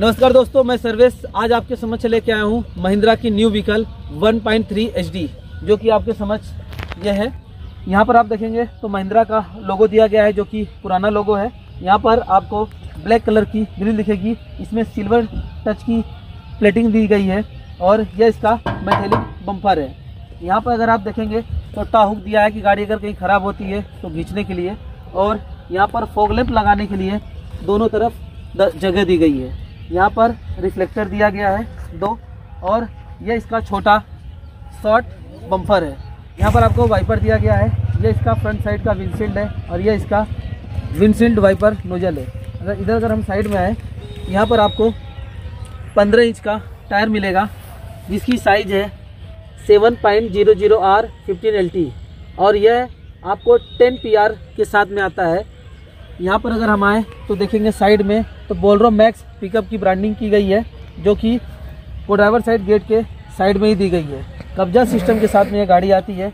नमस्कार दोस्तों, मैं सर्वेश। आज आपके समझ लेके आया हूँ महिंद्रा की न्यू व्हीकल 1.3 HD जो कि आपके समझ ये है। यहाँ पर आप देखेंगे तो महिंद्रा का लोगो दिया गया है, जो कि पुराना लोगो है। यहाँ पर आपको ब्लैक कलर की ग्रिल दिखेगी, इसमें सिल्वर टच की प्लेटिंग दी गई है और यह इसका मेटेलिक बम्पर है। यहाँ पर अगर आप देखेंगे तो टा हुक दिया है कि गाड़ी अगर कहीं ख़राब होती है तो खींचने के लिए और यहाँ पर फोग लगाने के लिए दोनों तरफ़ जगह दी गई है। यहाँ पर रिफ्लेक्टर दिया गया है, दो, और यह इसका छोटा शॉर्ट बम्फर है। यहाँ पर आपको वाइपर दिया गया है। यह इसका फ्रंट साइड का विंडशील्ड है और यह इसका विंडशील्ड वाइपर नोजल है। अगर इधर अगर हम साइड में आए, यहाँ पर आपको 15 इंच का टायर मिलेगा, जिसकी साइज़ है 7.00 आर 15 एल और यह आपको 10 पी के साथ में आता है। यहाँ पर अगर हम आए तो देखेंगे साइड में तो बोलरो मैक्स पिकअप की ब्रांडिंग की गई है, जो कि को ड्राइवर साइड गेट के साइड में ही दी गई है। कब्जा सिस्टम के साथ में ये गाड़ी आती है।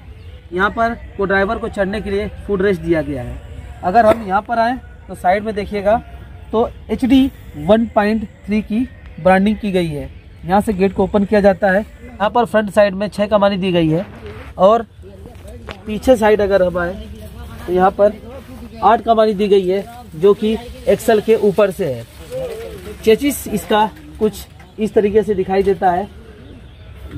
यहाँ पर को ड्राइवर को चढ़ने के लिए फ़ूड रेस्ट दिया गया है। अगर हम यहाँ पर आएँ तो साइड में देखिएगा तो एच डी की ब्रांडिंग की गई है। यहाँ से गेट को ओपन किया जाता है। यहाँ पर फ्रंट साइड में छः कमानी दी गई है। और पीछे साइड अगर हम आए तो यहाँ पर आठ कमानी दी गई है, जो कि एक्सल के ऊपर से है। चेचिस इसका कुछ इस तरीके से दिखाई देता है।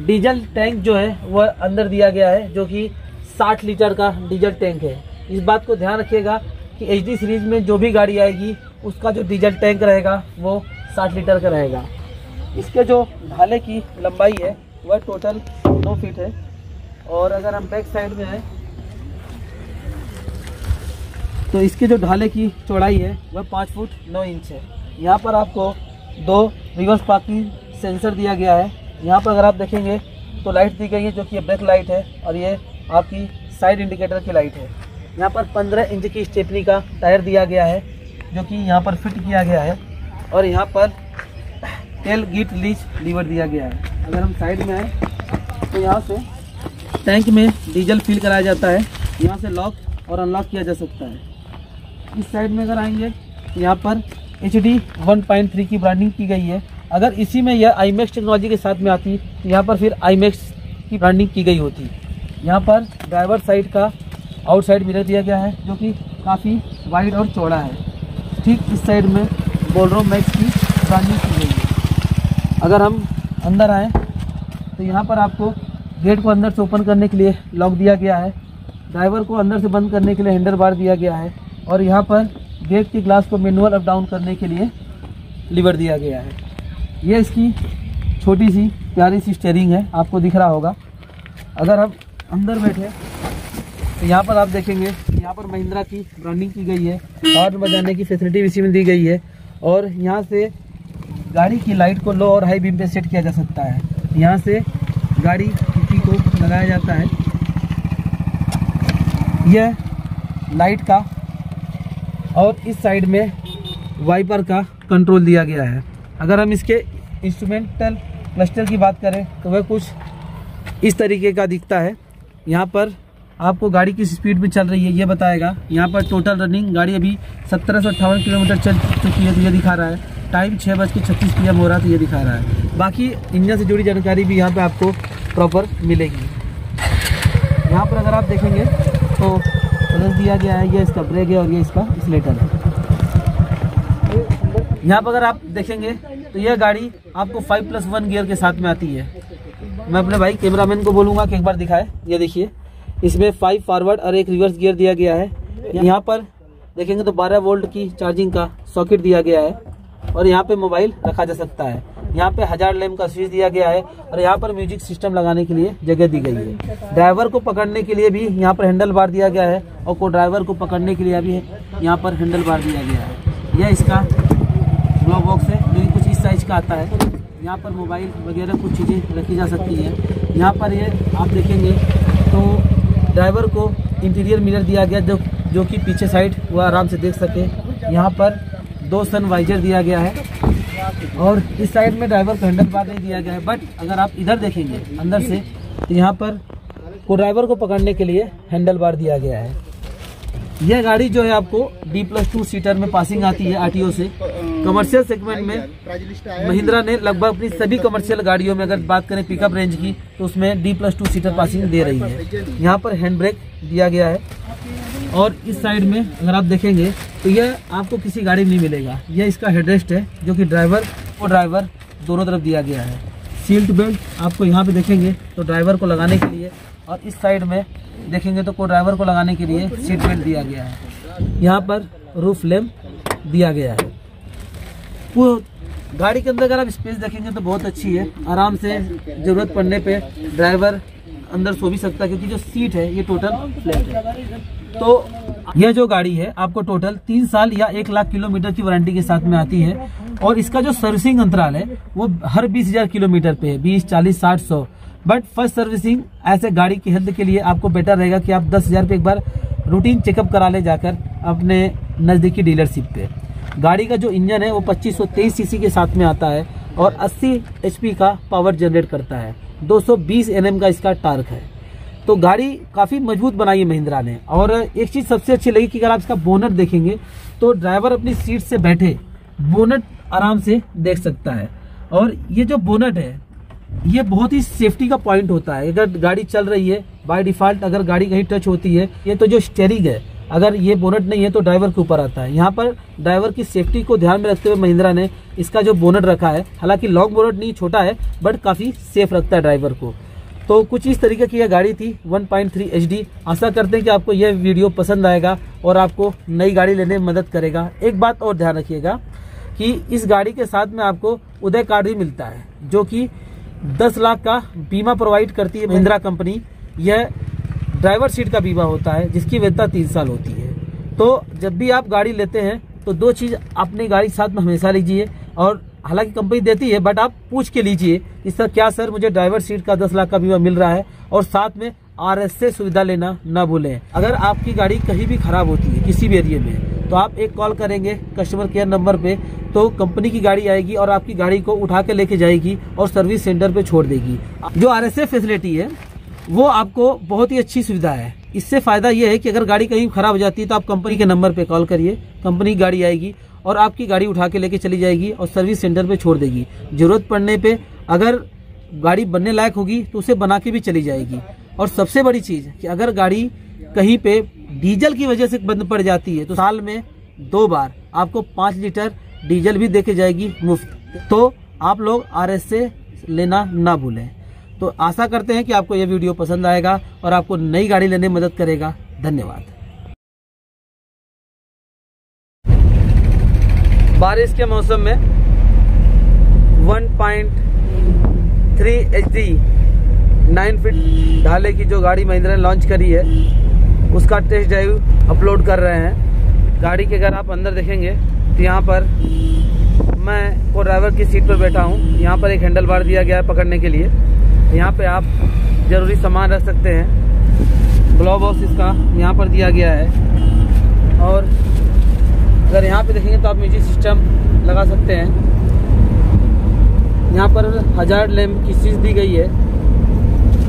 डीजल टैंक जो है वह अंदर दिया गया है, जो कि 60 लीटर का डीजल टैंक है। इस बात को ध्यान रखिएगा कि एचडी सीरीज़ में जो भी गाड़ी आएगी, उसका जो डीजल टैंक रहेगा, वो 60 लीटर का रहेगा। इसके जो ढाले की लंबाई है, वह टोटल नौ फीट है। और अगर हम बैक साइड में आए तो इसके जो ढाले की चौड़ाई है, वह पाँच फुट नौ इंच है। यहाँ पर आपको दो रिवर्स पार्किंग सेंसर दिया गया है। यहाँ पर अगर आप देखेंगे तो लाइट दी गई है, जो कि ब्रेक लाइट है, और ये आपकी साइड इंडिकेटर की लाइट है। यहाँ पर 15 इंच की स्टेपनी का टायर दिया गया है, जो कि यहाँ पर फिट किया गया है, और यहाँ पर तेल गीट लीच लीवर दिया गया है। अगर हम साइड में आए तो यहाँ से टैंक में डीजल फिल कराया जाता है। यहाँ से लॉक और अनलॉक किया जा सकता है। इस साइड में अगर आएँगे, यहाँ पर एच डी की ब्रांडिंग की गई है। अगर इसी में यह आई टेक्नोलॉजी के साथ में आती तो यहाँ पर फिर आई की ब्रांडिंग की गई होती। यहाँ पर ड्राइवर साइड का आउटसाइड मिरर दिया गया है, जो कि काफ़ी वाइड और चौड़ा है। ठीक इस साइड में बोलरो मैक्स की ब्रांडिंग की गई है। अगर हम अंदर आएँ तो यहाँ पर आपको गेट को अंदर से ओपन करने के लिए लॉक दिया गया है। ड्राइवर को अंदर से बंद करने के लिए हैंडल बार दिया गया है। और यहाँ पर गेट की ग्लास को मैनुअल अप डाउन करने के लिए लीवर दिया गया है। ये इसकी छोटी सी, प्यारी सी स्टेयरिंग है। आपको दिख रहा होगा। अगर हम अंदर बैठे तो यहाँ पर आप देखेंगे, यहाँ पर महिंद्रा की ब्रांडिंग की गई है। हॉर्न बजाने की फैसिलिटी इसी में दी गई है। और यहाँ से गाड़ी की लाइट को लो और हाई बीम पे सेट किया जा सकता है। यहाँ से गाड़ी की को लगाया जाता है। यह लाइट का और इस साइड में वाइपर का कंट्रोल दिया गया है। अगर हम इसके इंस्ट्रूमेंटल क्लस्टर की बात करें तो वह कुछ इस तरीके का दिखता है। यहाँ पर आपको गाड़ी किस स्पीड में चल रही है, ये बताएगा। यहाँ पर टोटल रनिंग गाड़ी अभी सत्रह अट्ठावन किलोमीटर चल चुकी है तो ये दिखा रहा है। टाइम छः बज के छत्तीस पी हो रहा है तो ये दिखा रहा है। बाकी इंजन से जुड़ी जानकारी भी यहाँ पे आपको प्रॉपर मिलेगी। यहाँ पर अगर आप देखेंगे तो बदल दिया गया है, ये इसका ब्रेक है और ये इसका स्लेटर है। यहाँ पर अगर आप देखेंगे तो यह गाड़ी आपको फाइव प्लस वन गियर के साथ में आती है। मैं अपने भाई कैमरामैन को बोलूँगा कि एक बार दिखाए, ये देखिए। इसमें फाइव फॉरवर्ड और एक रिवर्स गियर दिया गया है। यहाँ पर देखेंगे तो 12 वोल्ट की चार्जिंग का सॉकेट दिया गया है और यहाँ पे मोबाइल रखा जा सकता है। यहाँ पे हज़ार लैम का स्विच दिया गया है और यहाँ पर म्यूज़िक सिस्टम लगाने के लिए जगह दी गई है। ड्राइवर को पकड़ने के लिए भी यहाँ पर हैंडल बार दिया गया है और को ड्राइवर को पकड़ने के लिए भी यहाँ पर हैंडल बार दिया गया है। यह इसका ग्लो बॉक्स है, जो कि कुछ इस साइज़ का आता है। यहाँ पर मोबाइल वगैरह कुछ चीज़ें रखी जा सकती है। यहाँ पर ये आप देखेंगे तो ड्राइवर को इंटीरियर मिरर दिया गया, जो जो कि पीछे साइड वो आराम से देख सके। यहाँ पर दो सन वाइजर दिया गया है। और इस साइड में ड्राइवर को हैंडल बार नहीं दिया गया है बट अगर आप इधर देखेंगे, अंदर से तो यहाँ पर को ड्राइवर को पकड़ने के लिए हैंडल बार दिया गया है। यह गाड़ी जो है आपको डी प्लस टू सीटर में पासिंग आती है आरटीओ से। कमर्शियल सेगमेंट में महिंद्रा ने लगभग अपनी सभी कमर्शियल गाड़ियों में अगर बात करें पिकअप रेंज की तो उसमें D plus two seater passing दे रही है। यहाँ पर हैंड ब्रेक दिया गया है। और इस साइड में अगर आप देखेंगे तो यह आपको किसी गाड़ी में नहीं मिलेगा। यह इसका हेडरेस्ट है, जो कि ड्राइवर और ड्राइवर दोनों तरफ़ दिया गया है। सील्ड बेल्ट आपको यहाँ पे देखेंगे तो ड्राइवर को लगाने के लिए और इस साइड में देखेंगे तो को ड्राइवर को लगाने के लिए सीट बेल्ट दिया गया है। यहाँ पर रूफ लैम्प दिया गया है। वो गाड़ी के अंदर अगर आप स्पेस देखेंगे तो बहुत अच्छी है। आराम से ज़रूरत पड़ने पे ड्राइवर अंदर सो भी सकता है, क्योंकि जो सीट है, ये टोटल फ्लैट है। तो यह जो गाड़ी है, आपको टोटल तीन साल या एक लाख किलोमीटर की वारंटी के साथ में आती है। और इसका जो सर्विसिंग अंतराल है, वो हर बीस हज़ार किलोमीटर पे है, बीस, चालीस, साठ, सौ। बट फ़र्स्ट सर्विसिंग ऐसे गाड़ी की हेल्थ के लिए आपको बेटर रहेगा कि आप दस हज़ार पे एक बार रूटीन चेकअप करा ले जाकर अपने नज़दीकी डीलरशिप पे। गाड़ी का जो इंजन है, वो 2523 सीसी के साथ में आता है और 80 एचपी का पावर जनरेट करता है। 220 एनएम का इसका टार्क है। तो गाड़ी काफ़ी मज़बूत बनाई है महिंद्रा ने। और एक चीज़ सबसे अच्छी लगी कि अगर आप इसका बोनट देखेंगे तो ड्राइवर अपनी सीट से बैठे बोनट आराम से देख सकता है। और ये जो बोनट है, ये बहुत ही सेफ्टी का पॉइंट होता है। अगर गाड़ी चल रही है, बाय डिफ़ॉल्ट अगर गाड़ी कहीं टच होती है, ये तो जो स्टेरिंग है, अगर ये बोनट नहीं है तो ड्राइवर के ऊपर आता है। यहाँ पर ड्राइवर की सेफ्टी को ध्यान में रखते हुए महिंद्रा ने इसका जो बोनट रखा है, हालाँकि लॉन्ग बोनट नहीं, छोटा है, बट काफ़ी सेफ़ रखता है ड्राइवर को। तो कुछ इस तरीके की यह गाड़ी थी 1.3 एचडी आशा करते हैं कि आपको यह वीडियो पसंद आएगा और आपको नई गाड़ी लेने में मदद करेगा। एक बात और ध्यान रखिएगा कि इस गाड़ी के साथ में आपको उदय कार्ड भी मिलता है, जो कि 10 लाख का बीमा प्रोवाइड करती है महिंद्रा कंपनी। यह ड्राइवर सीट का बीमा होता है, जिसकी वैधता तीन साल होती है। तो जब भी आप गाड़ी लेते हैं तो दो चीज़ अपनी गाड़ी साथ में हमेशा लीजिए और हालाँकि कंपनी देती है बट आप पूछ के लीजिए, कि सर, क्या सर मुझे ड्राइवर सीट का दस लाख का बीमा मिल रहा है? और साथ में आर एस से सुविधा लेना न भूलें। अगर आपकी गाड़ी कहीं भी खराब होती है, किसी भी एरिए में तो आप एक कॉल करेंगे कस्टमर केयर नंबर पे तो कंपनी की गाड़ी आएगी और आपकी गाड़ी को उठा के लेके जाएगी और सर्विस सेंटर पे छोड़ देगी। जो आर फैसिलिटी है, वो आपको बहुत ही अच्छी सुविधा है। इससे फ़ायदा ये है कि अगर गाड़ी कहीं खराब हो जाती है तो आप कंपनी के नंबर पे कॉल करिए कंपनी की गाड़ी आएगी और आपकी गाड़ी उठा के लेके चली जाएगी और सर्विस सेंटर पे छोड़ देगी। ज़रूरत पड़ने पे अगर गाड़ी बनने लायक होगी तो उसे बना के भी चली जाएगी। और सबसे बड़ी चीज़ कि अगर गाड़ी कहीं पे डीजल की वजह से बंद पड़ जाती है तो साल में दो बार आपको पाँच लीटर डीजल भी देके जाएगी मुफ़्त। तो आप लोग आर से लेना ना भूलें। तो आशा करते हैं कि आपको यह वीडियो पसंद आएगा और आपको नई गाड़ी लेने में मदद करेगा। धन्यवाद। बारिश के मौसम में 1.3 एचडी 9 फीट ढाले की जो गाड़ी महिंद्रा ने लॉन्च करी है, उसका टेस्ट ड्राइव अपलोड कर रहे हैं। गाड़ी के अगर आप अंदर देखेंगे तो यहाँ पर मैं को ड्राइवर की सीट पर बैठा हूँ। यहाँ पर एक हैंडल बार दिया गया है पकड़ने के लिए। यहाँ पे आप ज़रूरी सामान रख सकते हैं। ग्लोव बॉक्स इसका यहाँ पर दिया गया है। और अगर यहाँ पे देखेंगे तो आप म्यूज़िक सिस्टम लगा सकते हैं। यहाँ पर हज़ार लैम्प की चीज़ दी गई है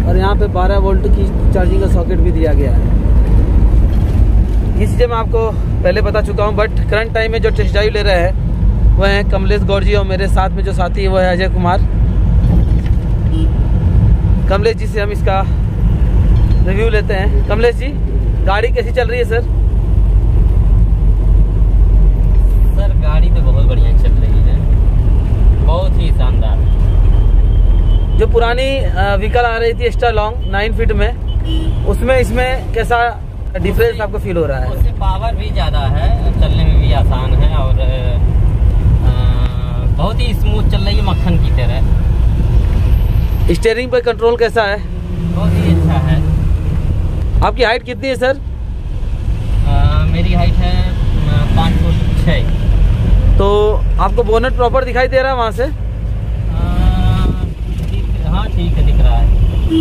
और यहाँ पे 12 वोल्ट की चार्जिंग का सॉकेट भी दिया गया है। ये चीज़ें मैं आपको पहले बता चुका हूँ बट करंट टाइम में जो टेस्ट ड्राइव ले रहे हैं वह हैं कमलेश गौर जी और मेरे साथ में जो साथी है, वो है अजय कुमार। कमलेश जी से हम इसका रिव्यू लेते हैं। कमलेश जी, गाड़ी कैसी चल रही है सर सर गाड़ी तो बहुत बढ़िया चल रही है। बहुत ही शानदार। जो पुरानी व्हीकल आ रही थी एक्स्ट्रा लॉन्ग नाइन फीट में उसमें इसमें कैसा डिफरेंस आपको फील हो रहा है? उससे पावर भी ज़्यादा है चलने में भी आसान है और आ, बहुत ही स्मूथ चल रही है मक्खन की तरह। स्टेयरिंग पर कंट्रोल कैसा है? बहुत ही अच्छा है। आपकी हाइट कितनी है सर आ, मेरी हाइट है पाँच फुट छः। तो आपको बोनट प्रॉपर दिखाई दे रहा है वहाँ से? हाँ ठीक है दिख रहा है।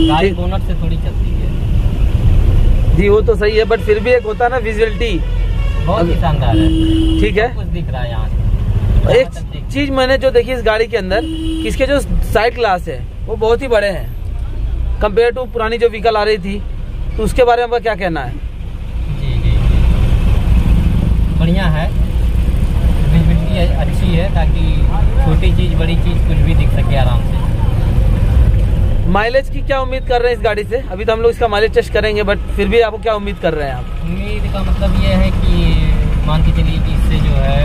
गाड़ी बोनट से थोड़ी चलती है। जी वो तो सही है बट फिर भी एक होता है ना विजुअलिटी बहुत ही शानदार है। ठीक है। कुछ दिख रहा है यहाँ एक चीज़ मैंने जो देखी इस गाड़ी के अंदर इसके जो साइड ग्लास है वो बहुत ही बड़े हैं। कंपेयर टू पुरानी जो व्हीकल आ रही थी तो उसके बारे में क्या कहना है? जी जी बढ़िया है। विजिबिलिटी ही अच्छी है ताकि छोटी चीज़ बड़ी चीज़ कुछ भी दिख सके आराम से। माइलेज की क्या उम्मीद कर रहे हैं इस गाड़ी से? अभी तो हम लोग इसका माइलेज टेस्ट करेंगे बट फिर भी आपको क्या उम्मीद कर रहे हैं आप? उम्मीद का मतलब ये है कि मान के चलिए कि इससे जो है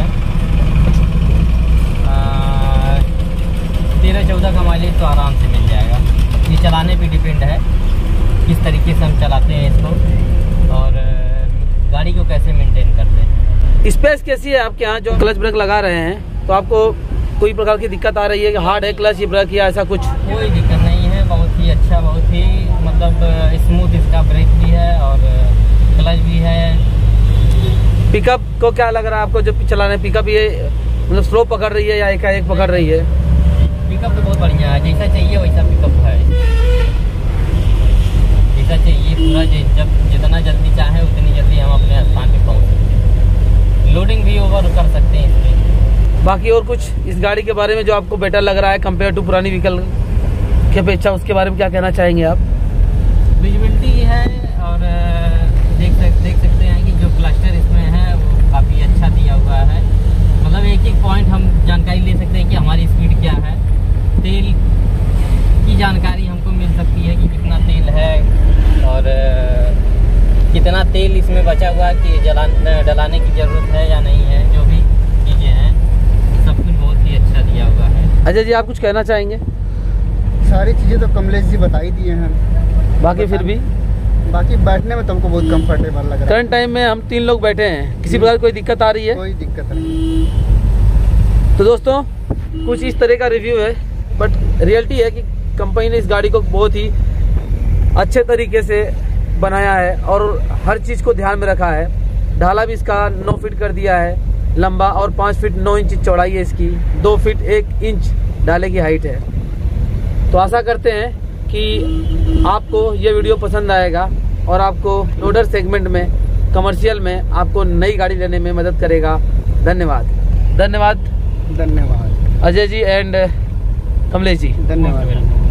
तेरह चौदह का माइलेज तो आराम से मिल जाएगा। ये चलाने पे डिपेंड है किस तरीके से हम चलाते हैं इसको और गाड़ी को कैसे मेंटेन करते हैं स्पेस कैसी है आपके यहाँ जो क्लच ब्रेक लगा रहे हैं? तो आपको कोई प्रकार की दिक्कत आ रही है कि हार्ड है क्लच ब्रेक या ऐसा कुछ? कोई दिक्कत नहीं है बहुत ही अच्छा बहुत ही मतलब स्मूथ इसका ब्रेक भी है और क्लच भी है। पिकअप को क्या लग रहा है आपको जब चला रहे हैं पिकअप ये मतलब स्लो पकड़ रही है या एकाएक पकड़ रही है? पिकअप तो बहुत बढ़िया है जैसा चाहिए वैसा पिकअप है जैसा चाहिए पूरा जे- जब जितना जल्दी चाहे उतनी जल्दी हम अपने स्थान पे पहुँच सकते हैं ओवर कर सकते हैं इसमें। बाकी और कुछ इस गाड़ी के बारे में जो आपको बेटर लग रहा है कंपेयर टू पुरानी व्हीकल के अपेक्षा उसके बारे में क्या कहना चाहेंगे आप? विजिबिलिटी है और देख सक देख सकते हैं कि जो क्लस्टर इसमें है वो काफ़ी अच्छा दिया हुआ है। मतलब एक एक पॉइंट हम जानकारी ले सकते हैं कि हमारी स्पीड क्या है तेल की जानकारी हमको मिल सकती है कि कितना तेल है और अ, कितना तेल इसमें बचा हुआ है कि जला डलाने की ज़रूरत है या नहीं है जो भी चीज़ें हैं सब कुछ बहुत ही अच्छा दिया हुआ है। अजय जी आप कुछ कहना चाहेंगे? सारी चीज़ें तो कमलेश जी बता ही दिए हैं। बाकी फिर भी? बाकी बैठने में तुमको बहुत कंफर्टेबल लग रहा करंट टाइम में हम तीन लोग बैठे हैं। किसी प्रकार कोई दिक्कत आ रही है? है कोई दिक्कत नहीं। तो दोस्तों कुछ इस तरह का रिव्यू है बट रियलिटी है कि कंपनी ने इस गाड़ी को बहुत ही अच्छे तरीके से बनाया है और हर चीज़ को ध्यान में रखा है। ढाला भी इसका नौ फीट कर दिया है। लंबा और पाँच फीट नौ इंच चौड़ाई है इसकी। दो फीट एक इंच ढाले की हाइट है। तो आशा करते हैं कि आपको ये वीडियो पसंद आएगा और आपको लोडर सेगमेंट में कमर्शियल में आपको नई गाड़ी लेने में मदद करेगा। धन्यवाद। धन्यवाद। धन्यवाद। अजय जी एंड कमलेश जी। धन्यवाद।